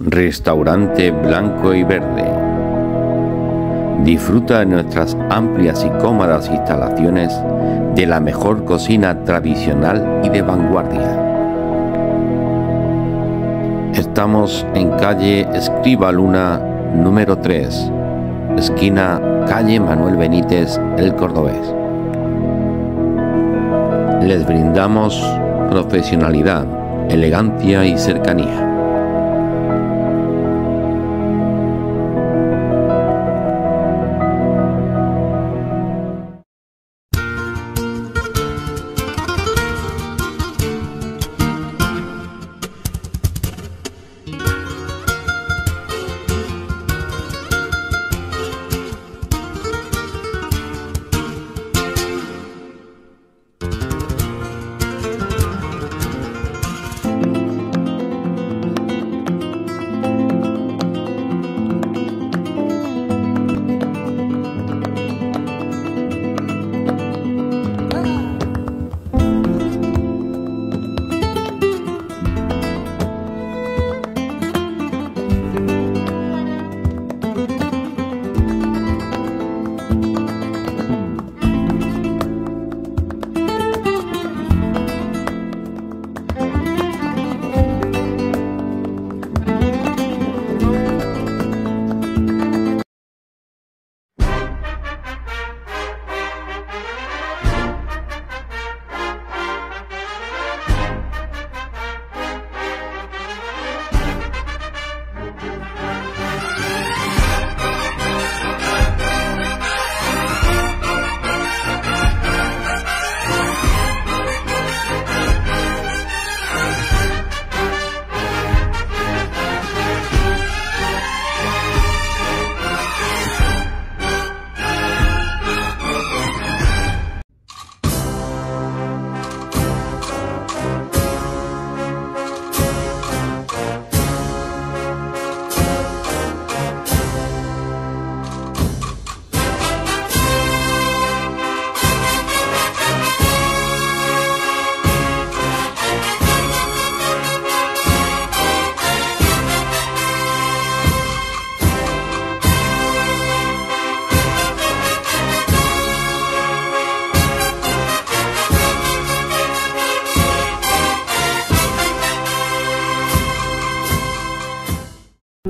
Restaurante Blanco y Verde. Disfruta de nuestras amplias y cómodas instalaciones de la mejor cocina tradicional y de vanguardia. Estamos en calle Escriba Luna número 3, esquina calle Manuel Benítez, El Cordobés. Les brindamos profesionalidad, elegancia y cercanía.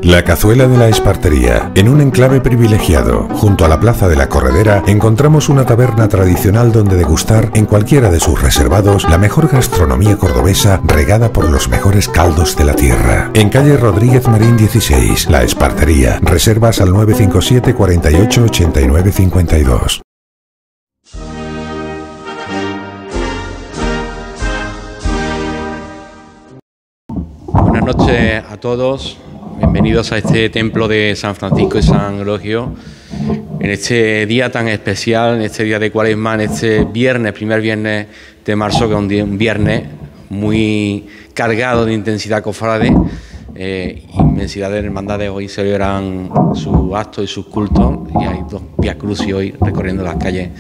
La cazuela de la espartería. En un enclave privilegiado, junto a la plaza de la Corredera, encontramos una taberna tradicional donde degustar en cualquiera de sus reservados la mejor gastronomía cordobesa regada por los mejores caldos de la tierra. En calle Rodríguez Marín 16, La Espartería. Reservas al 957 48 89 52. Buenas noches a todos. Bienvenidos a este templo de San Francisco y San Elogio. En este día tan especial, en este día de Cuaresma, en este viernes, primer viernes de marzo, que es un, viernes muy cargado de intensidad cofrade, eh, inmensidad de hermandades hoy celebran sus actos y sus cultos y hay dos Via Crucis hoy recorriendo las calles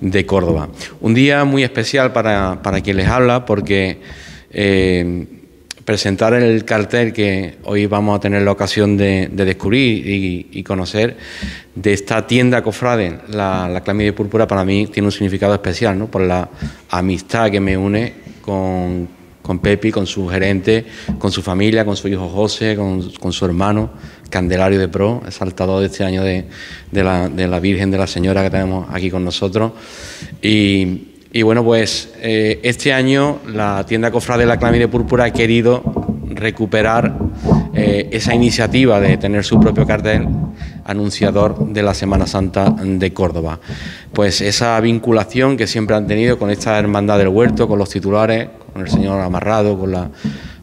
de Córdoba. Un día muy especial para, para quien les habla porque eh, presentar el cartel que hoy vamos a tener la ocasión de, descubrir y, conocer de esta tienda cofrade, la, la Clamidia Púrpura, para mí tiene un significado especial, ¿no? por la amistad que me une con, con Pepi, con su gerente, con su familia, con su hijo José, con, su hermano Candelario de Pro, exaltador de este año de, la, de la Virgen de la Señora que tenemos aquí con nosotros. Y, y bueno, pues eh, este año la tienda Cofrade de la Clámide Púrpura ha querido recuperar eh, esa iniciativa de tener su propio cartel anunciador de la Semana Santa de Córdoba. Pues esa vinculación que siempre han tenido con esta hermandad del huerto, con los titulares, con el Señor Amarrado, con la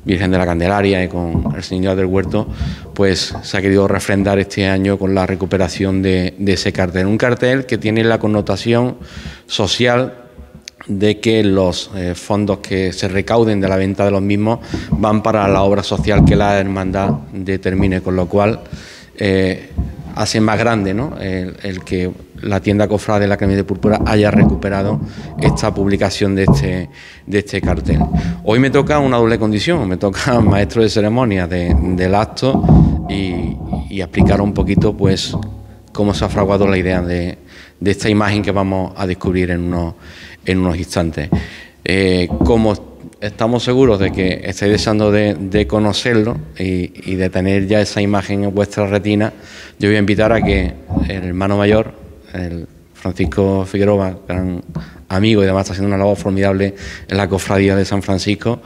Virgen de la Candelaria y con el Señor del Huerto, pues se ha querido refrendar este año con la recuperación de, de ese cartel. Un cartel que tiene la connotación social de que los eh, fondos que se recauden de la venta de los mismos van para la obra social que la hermandad determine, con lo cual eh, hace más grande ¿no? el, que la tienda Cofrade de la Academia de Púrpura haya recuperado esta publicación de este, de este cartel. Hoy me toca una doble condición, me toca maestro de ceremonia del acto y, explicar un poquito pues cómo se ha fraguado la idea de, esta imagen que vamos a descubrir en unos, en unos instantes. Eh, como estamos seguros de que estáis deseando de, conocerlo y, de tener ya esa imagen en vuestra retina, yo voy a invitar a que el hermano mayor, el Francisco Figueroa, gran amigo y además está haciendo una labor formidable en la cofradía de San Francisco,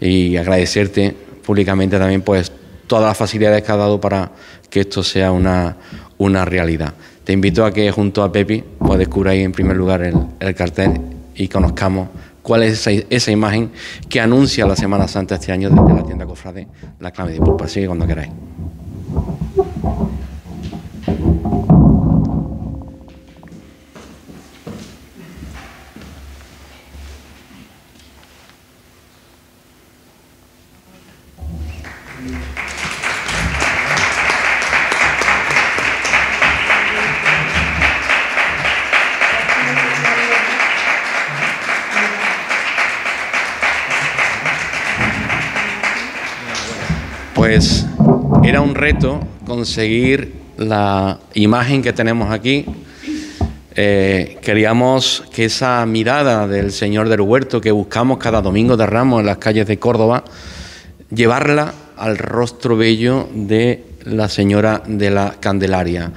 y agradecerte públicamente también pues todas las facilidades que ha dado para que esto sea una, una realidad. Te invito a que junto a Pepi pues descubráis en primer lugar el, el cartel y conozcamos cuál es esa, imagen que anuncia la Semana Santa este año desde la tienda Cofrade, la clave de pulpa. Sigue cuando queráis. Era un reto conseguir la imagen que tenemos aquí. Eh, queríamos que esa mirada del Señor del Huerto que buscamos cada domingo de Ramos en las calles de Córdoba, llevarla al rostro bello de la Señora de la Candelaria.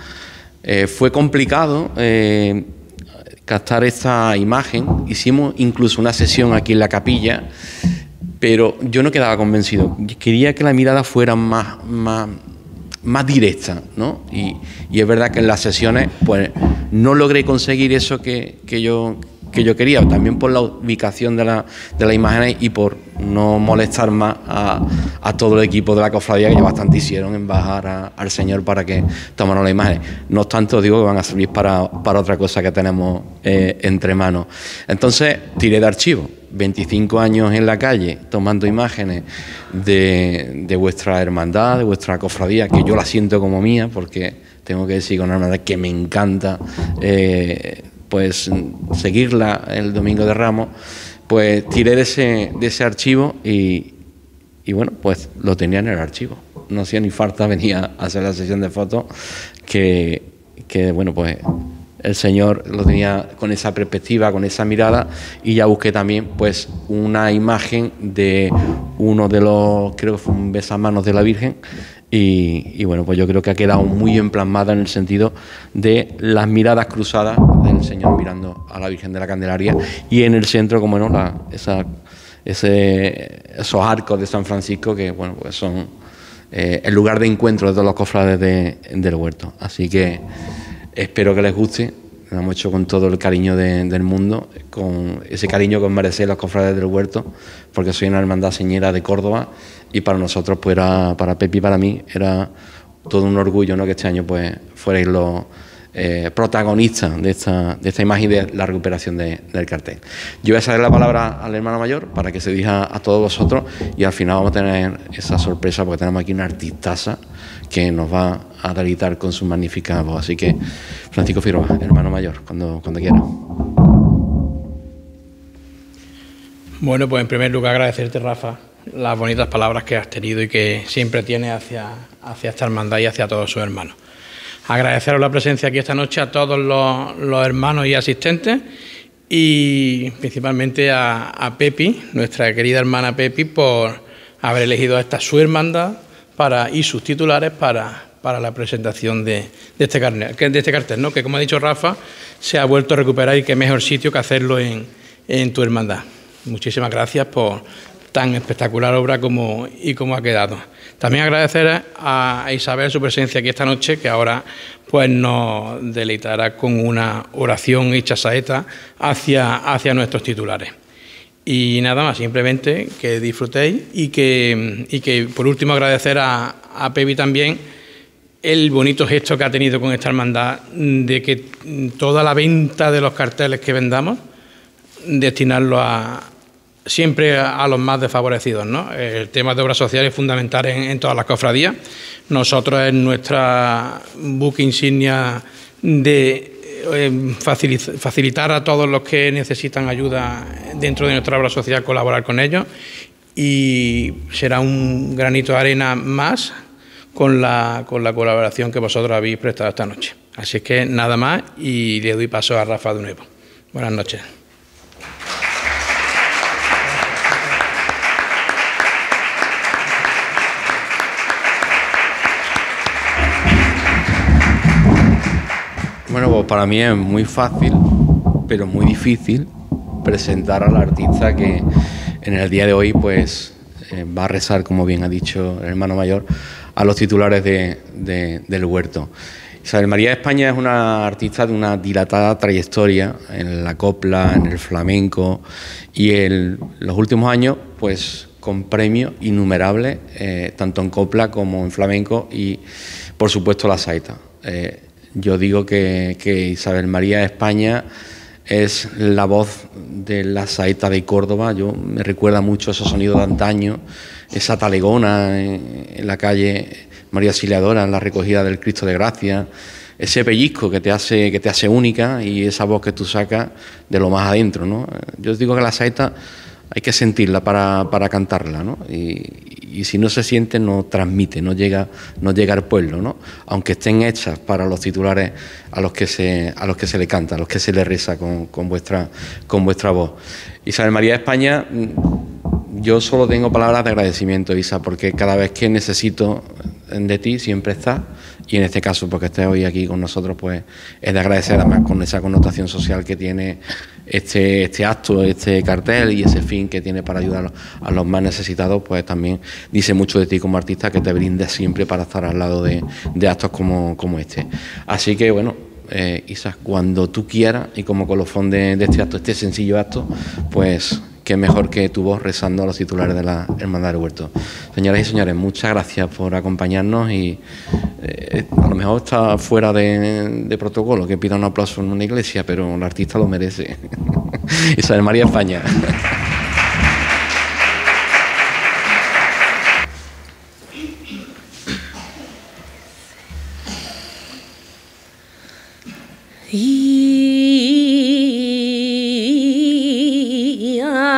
Eh, fue complicado eh, captar esta imagen, hicimos incluso una sesión aquí en la capilla pero yo no quedaba convencido. Quería que la mirada fuera más, más, más directa, ¿no? Y, es verdad que en las sesiones, pues, no logré conseguir eso que, que yo que yo quería, también por la ubicación de, la, de las imágenes y por no molestar más a, todo el equipo de la cofradía que ya bastante hicieron en bajar al Señor para que tomaran las imágenes. No obstante, digo que van a servir para, otra cosa que tenemos eh, entre manos. Entonces, tiré de archivo. 25 años en la calle tomando imágenes de, vuestra hermandad, de vuestra cofradía, que yo la siento como mía, porque tengo que decir con hermandad que me encanta eh, pues seguirla el domingo de Ramos, pues tiré de ese, de ese archivo y, bueno, pues lo tenía en el archivo. No hacía ni falta, venía a hacer la sesión de fotos que, que bueno, pues el Señor lo tenía con esa perspectiva, con esa mirada, y ya busqué también pues una imagen de uno de los, creo que fue un besamanos de la Virgen, y, bueno, pues yo creo que ha quedado muy emplasmada en el sentido de las miradas cruzadas del Señor mirando a la Virgen de la Candelaria y en el centro, como no, la, esa, ese, esos arcos de San Francisco que bueno, pues son eh, el lugar de encuentro de todos los cofrades del huerto. Así que espero que les guste. Lo hemos hecho con todo el cariño del mundo, con ese cariño que os merecéis los cofrades del huerto, porque soy una hermandad señera de Córdoba y para nosotros, pues era, para Pepi y para mí, era todo un orgullo ¿no? que este año pues fuerais los eh, protagonistas de esta, de esta imagen y de la recuperación del cartel. Yo voy a ceder la palabra al hermano mayor para que se diga a todos vosotros y al final vamos a tener esa sorpresa porque tenemos aquí una artistaza que nos va a deleitar con su magnífica voz. Así que, Francisco Figueroa, hermano mayor, cuando, cuando quiera. Bueno, pues en primer lugar agradecerte, Rafa, las bonitas palabras que has tenido y que siempre tienes hacia, hacia esta hermandad y hacia todos sus hermanos. Agradeceros la presencia aquí esta noche a todos los, hermanos y asistentes y principalmente a, Pepi, nuestra querida hermana Pepi, por haber elegido a esta su hermandad para, y sus titulares para, para la presentación de, este cartel, de este cartel, ¿no? que como ha dicho Rafa, se ha vuelto a recuperar y qué mejor sitio que hacerlo en, en tu hermandad. Muchísimas gracias por, tan espectacular obra como, y como ha quedado. También agradecer a Isabel su presencia aquí esta noche, que ahora pues nos deleitará con una oración hecha saeta hacia, hacia nuestros titulares. Y nada más, simplemente que disfrutéis y que, y que por último agradecer a, a Pepi también el bonito gesto que ha tenido con esta hermandad de que toda la venta de los carteles que vendamos, destinarlo a, siempre a, los más desfavorecidos. ¿no? El tema de obras sociales es fundamental en, todas las cofradías. Nosotros en nuestra buque insignia de eh, facilitar a todos los que necesitan ayuda dentro de nuestra obra social, colaborar con ellos y será un granito de arena más con la, con la colaboración que vosotros habéis prestado esta noche. Así que nada más y le doy paso a Rafa de nuevo. Buenas noches. Bueno, pues para mí es muy fácil, pero muy difícil presentar al artista que en el día de hoy pues eh, va a rezar, como bien ha dicho el hermano mayor, a los titulares del huerto. Isabel María de España es una artista de una dilatada trayectoria en la copla, en el flamenco y en los últimos años, pues con premios innumerables, eh, tanto en copla como en flamenco y, por supuesto, la saeta. Eh, yo digo que, Isabel María España es la voz de la saeta de Córdoba. Yo me recuerda mucho esos sonidos de antaño, esa talegona en la calle María Auxiliadora en la recogida del Cristo de Gracia, ese pellizco que te hace, que te hace única y esa voz que tú sacas de lo más adentro. ¿no? Yo digo que la saeta hay que sentirla para, para cantarla, ¿no? Y, si no se siente, no transmite, no llega, no llega al pueblo, ¿no? Aunque estén hechas para los titulares a los que se, a los que se le canta, a los que se le reza con, con vuestra, con vuestra voz. Isabel María de España yo solo tengo palabras de agradecimiento, Isa, porque cada vez que necesito de ti siempre estás y en este caso porque estés hoy aquí con nosotros pues es de agradecer además con esa connotación social que tiene este, este acto, este cartel y ese fin que tiene para ayudar a los más necesitados pues también dice mucho de ti como artista que te brindes siempre para estar al lado de, actos como, como este. Así que bueno, eh, cuando tú quieras y como colofón de, de este acto, este sencillo acto, pues que mejor que tu voz rezando a los titulares de la Hermandad del Huerto. Señoras y señores, muchas gracias por acompañarnos y eh, a lo mejor está fuera de, protocolo que pida un aplauso en una iglesia, pero el artista lo merece. Isabel María España.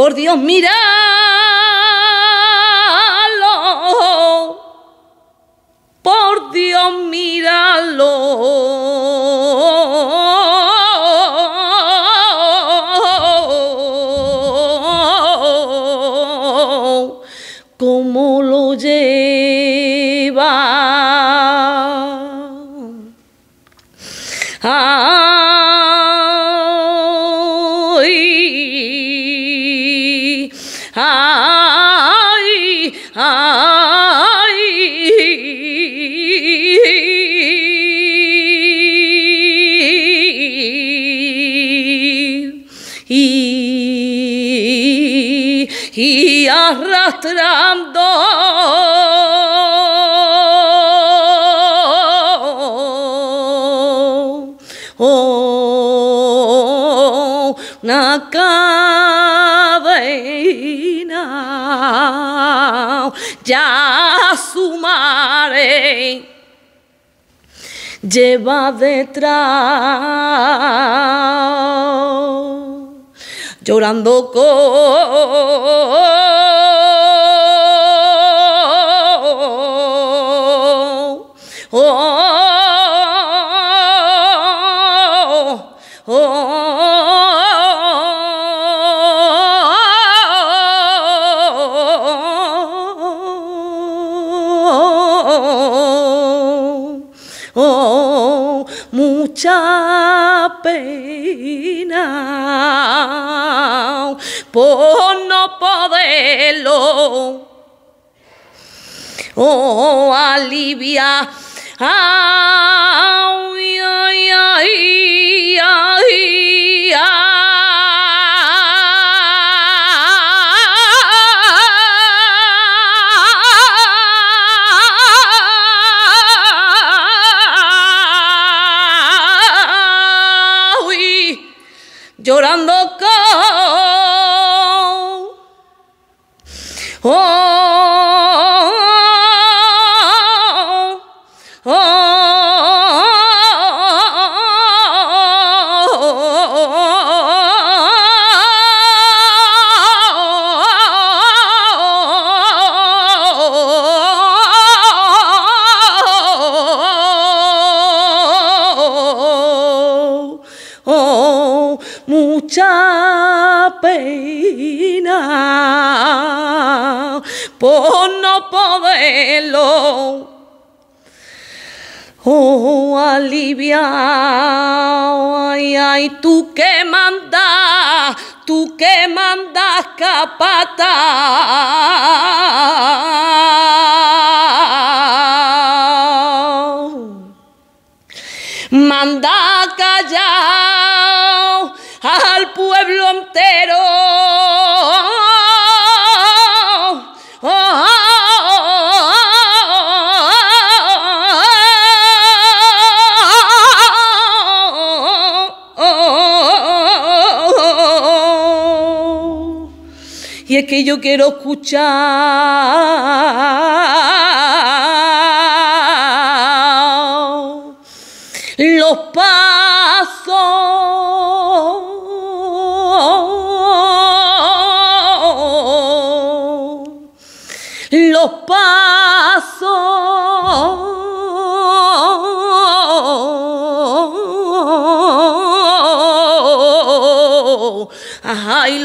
por Dios, mira. arrastrando oh, una cadena ya su madre lleva detrás llorando con Oh, alivia, Ay, ay, ay, ay, ay, llorando Ay, ay, tú que mandas, tú que mandas capata. Manda callar al pueblo entero. Es que yo quiero escuchar los pasos,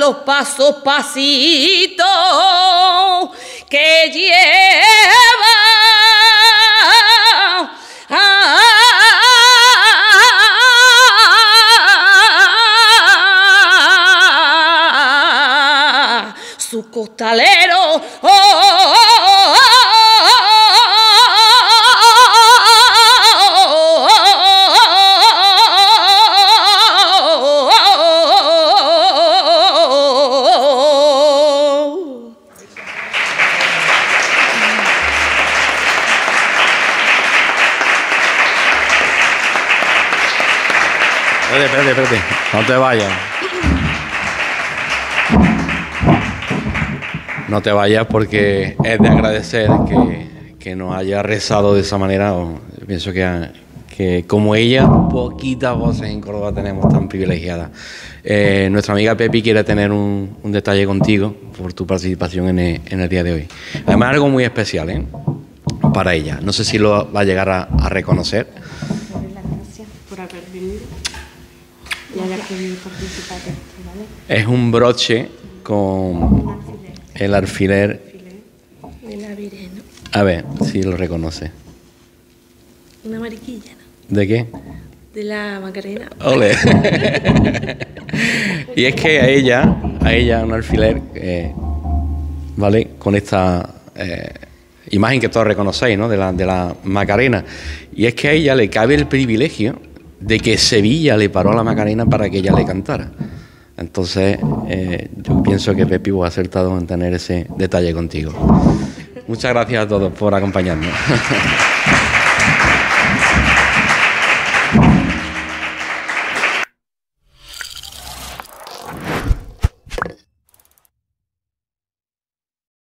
los pasos pasitos que lleva su costalero. Espérate, No te vayas. No te vayas porque es de agradecer que, que nos haya rezado de esa manera. o- pienso que, que como ella, poquitas voces en Córdoba tenemos tan privilegiadas. Eh, nuestra amiga Pepi quiere tener un, un detalle contigo por tu participación en el, en el día de hoy. Además, algo muy especial ¿eh? para ella. No sé si lo va a llegar a, a reconocer. darle las gracias por haber venido ¿vale? Es un broche con el alfiler. A ver si lo reconoce. una mariquilla, ¿no? ¿De qué? De la Macarena. Ole. y es que a ella, a ella un alfiler, eh, ¿vale? Con esta eh, imagen que todos reconocéis, ¿no? De la, de la Macarena. Y es que a ella le cabe el privilegio de que Sevilla le paró a la Macarena para que ella le cantara. Entonces, eh, yo pienso que Pepi ha acertado en tener ese detalle contigo. Muchas gracias a todos por acompañarnos.